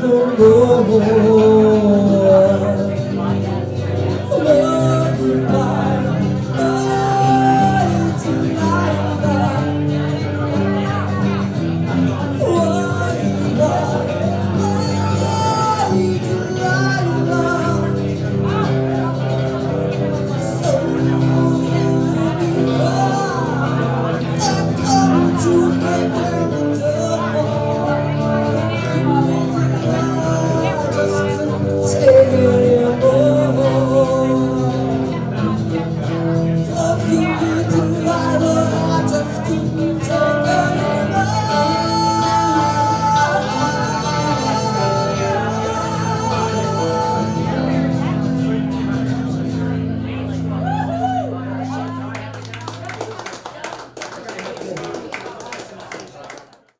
the Lord.